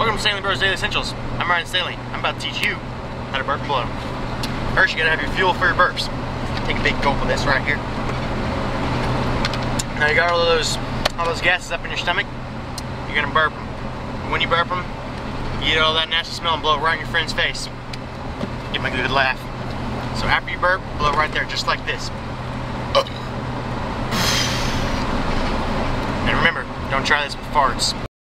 Welcome to Stanley Bros Daily Essentials. I'm Ryan Stanley. I'm about to teach you how to burp blow. First, you gotta have your fuel for your burps. Take a big gulp of this right here. Now you got all those, all those gases up in your stomach. You're gonna burp them. When you burp them, you get all that nasty smell and blow it right in your friend's face. Get my good laugh. So after you burp, blow right there, just like this. And remember, don't try this with farts.